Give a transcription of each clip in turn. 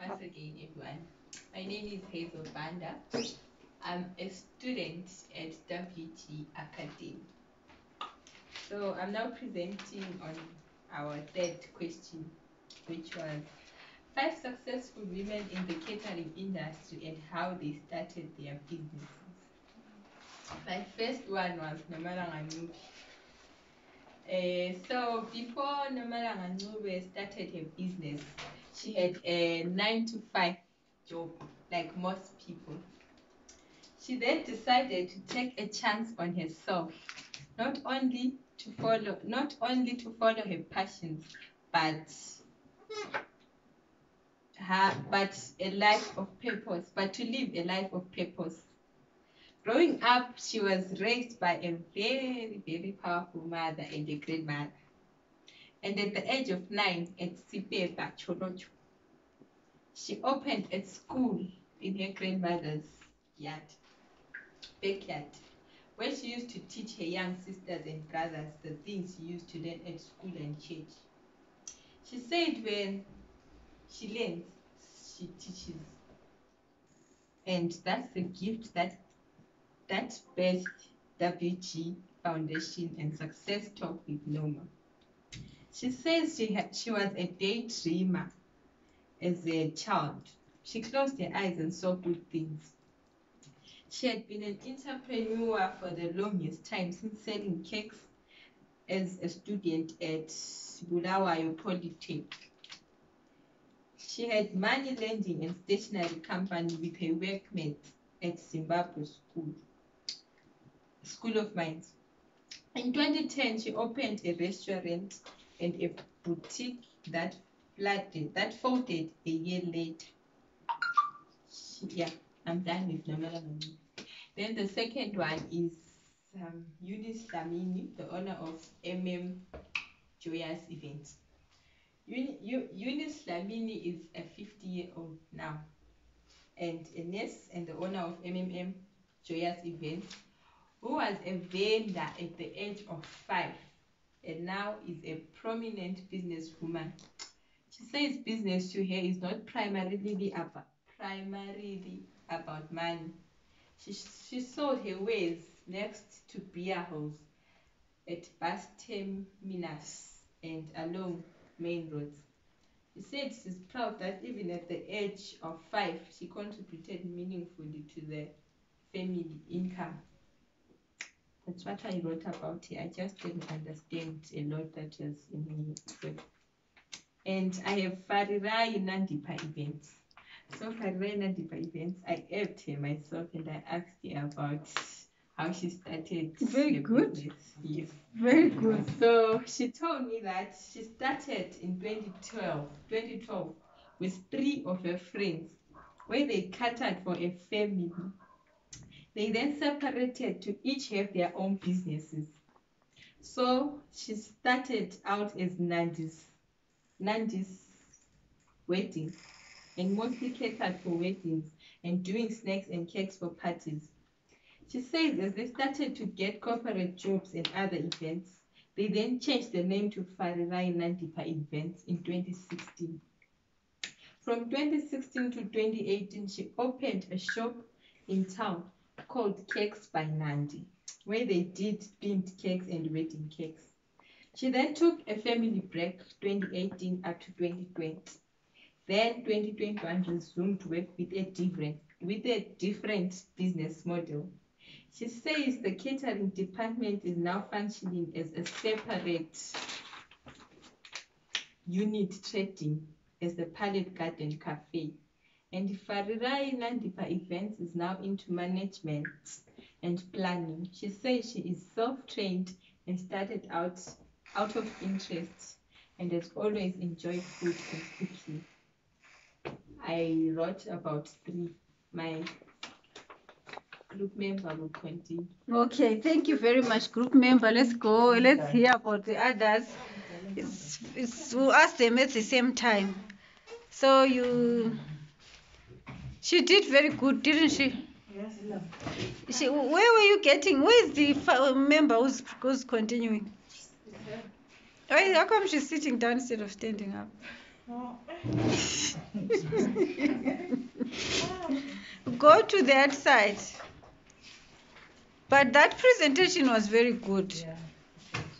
Once again, everyone. My name is Hazel Banda. I'm a student at WG Academy. So I'm now presenting on our third question, which was five successful women in the catering industry and how they started their businesses. My first one was Nomalanga Ncube. Uh, so before Nomalanga Ncube started her business, she had a nine to five job, like most people. She then decided to take a chance on herself, not only to follow, not only to follow her passions, but her, but a life of purpose, but to live a life of purpose. Growing up, she was raised by a very, very powerful mother and a grandmother. And at the age of nine, at Sipeba Cholocho, she opened a school in her grandmother's yard, backyard, where she used to teach her young sisters and brothers the things she used to learn at school and church. She said when she learns, she teaches. And that's the gift that that best WG Foundation and Success Talk with Noma. She says she had she was a daydreamer as a child. She closed her eyes and saw good things. She had been an entrepreneur for the longest time since selling cakes as a student at Bulawayo Polytech. She had money lending and stationery company with her workmates at Zimbabwe School, School of Mines. In 2010, she opened a restaurant and a boutique that flooded, that folded a year later. Yeah, I'm done with Namala Mani. Then the second one is um, Eunice Lamini, the owner of MM Joyous Events. Euni- Eu- Eunice Lamini is a 50 year old now and a nurse and the owner of MMM Joyous Events, who was a vendor at the age of five and now is a prominent businesswoman. She says business to her is not primarily about primarily about money. She, she sold her wares next to beer halls at bus terminus and along main roads. She said she's proud that even at the age of five, she contributed meaningfully to the family income. That's what I wrote about here. I just didn't understand a lot that was in the. And I have Farirai Nandipa events. So Farirai Nandipa events, I helped her myself and I asked her about how she started. Very good. business. Yes. Very good. So she told me that she started in 2012, 2012 with three of her friends where they catered for a family. They then separated to each have their own businesses. So she started out as Nandi's, Nandi's wedding and mostly catered for weddings and doing snacks and cakes for parties. She says as they started to get corporate jobs and other events, they then changed the name to Farirai Nandipa Events in 2016. From 2016 to 2018, she opened a shop in town called Cakes by Nandi, where they did themed cakes and wedding cakes. She then took a family break 2018 up to 2020. Then 2021 resumed work with a different with a different business model. She says the catering department is now functioning as a separate unit trading as the Palette Garden Cafe. And Farirai Nandipa Events is now into management and planning. She says she is self-trained and started out out of interest and has always enjoyed food and cooking. I wrote about three. My group member will continue. Okay, thank you very much, group member. Let's go. Let's hear about the others. It's, it's, we'll ask them at the same time. So you, she did very good, didn't she? She, where were you getting? Where is the member who's, who's continuing? Why, how come she's sitting down instead of standing up? Go to that side. But that presentation was very good. Yeah.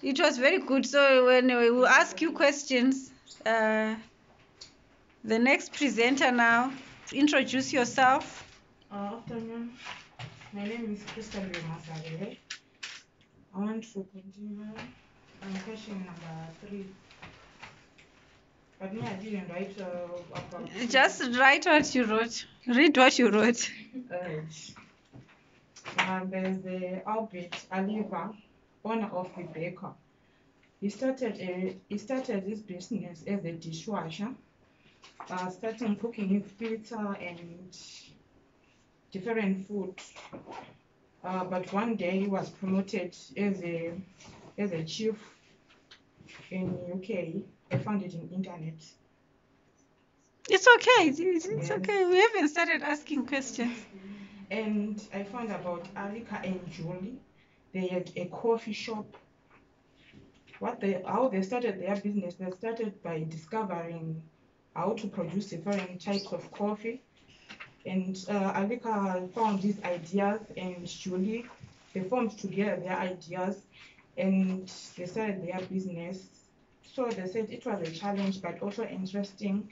It was very good. So when we will ask you questions, uh, the next presenter now, introduce yourself. Uh, afternoon. My name is Crystal Masarele. I want to continue on question number three. But me, I didn't write uh, about. Just write what you wrote. Read what you wrote. Alright. Uh, there's the Albert Aliva, owner of the baker. He started a he started this business as a dishwasher, uh, starting cooking pizza and different food. Uh, but one day he was promoted as a as a chief in UK. I found it in internet. It's okay. It's, it's okay. We haven't started asking questions. And I found about Alika and Julie. They had a coffee shop. What they how they started their business, they started by discovering how to produce different types of coffee. And uh, Alika found these ideas and Julie they formed together their ideas and they started their business. So they said it was a challenge but also interesting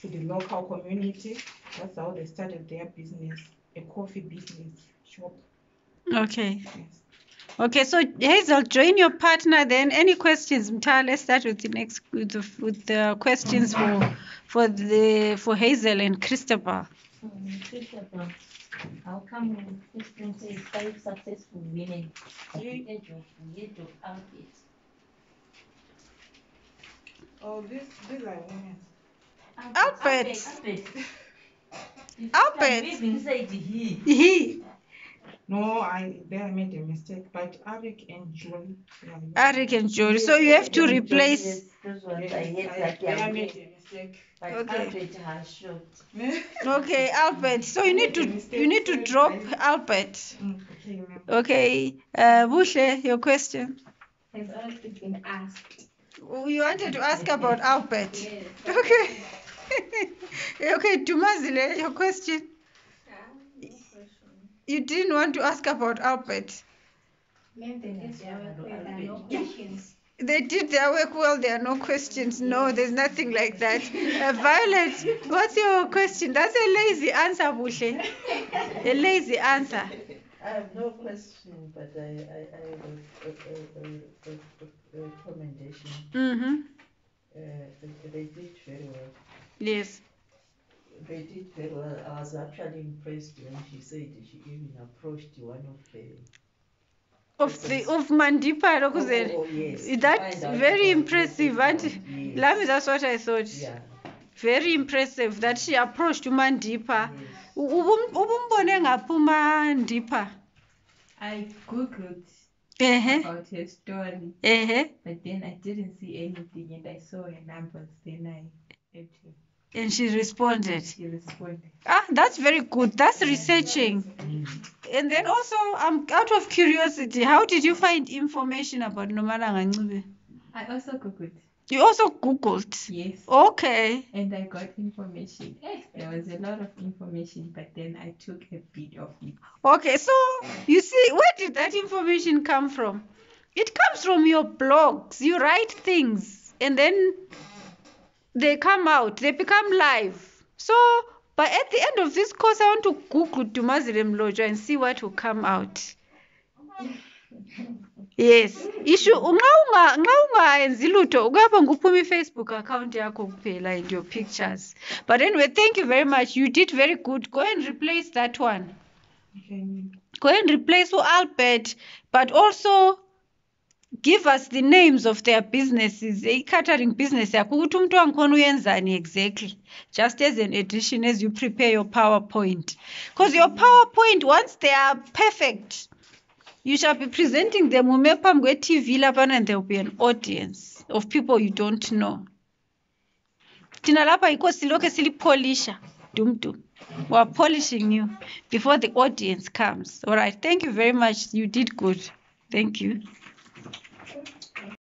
to the local community. That's how they started their business, a coffee business shop. Okay. Yes. Okay. So Hazel, join your partner. Then any questions, Mta? Let's start with the next with the, with the questions for for the for Hazel and Christopher. Um, Christopher, how come Christian says five successful women at the age of the age of Albert? Oh, this these are women. Albert. Albert. Albert. Even he. He, No, I there I made a mistake. But Arik and Julie. they are women. Eric and Jory. So you have to replace. Yes, those ones Yes, I hate I, like there I made a mistake. But Okay. Albert has short. Okay, Albert. So you need to you need to drop Albert. Mm, okay, ma'am. Uh, Bushle, your question. Has already been asked. You wanted to ask about Albert. Yes. Okay. okay, Dumazile, your question. You didn't want to ask about Albert. Ma'am, there is Yeah, work where there are no questions. They did their work well, there are no questions. No, there's nothing like that. Uh, Violet, what's your question? That's a lazy answer, Bushle. A lazy answer. I have no question, but I, I, I have a, a, a, a, a recommendation. Mm-hmm. Uh, they, they did very well. Yes. They did very well. I was actually impressed when she said she even approached one of the. Of the of Mandipa Oh, Lokuzele. oh, yes. That's very impressive, the auntie. background. Lami, that's what I thought. Yeah. Very impressive that she approached Mandipa. Yes. Ubum- Ubumbone ngaphi uMandipa? I googled Ehe. about her story, Ehe. but then I didn't see anything, and I saw her numbers. Then I had to. And she responded. She responded. Ah, that's very good. That's researching. And then also, I'm out of curiosity, how did you find information about Nomalanga Ncube? I also googled. You also Googled. Yes. Okay. And I got information. Yes, there was a lot of information, but then I took a bit of it. Okay, so you see, where did that information come from? It comes from your blogs. You write things and then they come out, they become live. So, but at the end of this course, I want to Google Dumazile Mlojo and see what will come out. Yes. Issue nxa nxa ungayenzi lutho ukuyapha nguphuma i-Facebook account yakho kuphela and your pictures. But anyway, thank you very much. You did very good. Go and replace that one. Okay. go and replace Albert, but also give us the names of their businesses, a catering business yakho ukuthi umuntu wangikhona uyenzani exactly. Just as an addition as you prepare your PowerPoint. Because your PowerPoint, once they are perfect, you shall be presenting them ume phambi kwe-TV laphana and there will be an audience of people you don't know. Thina lapha yikho silokhe silipolisha. Dum dum. We are polishing you before the audience comes. All right. Thank you very much. You did good. Thank you. Okay.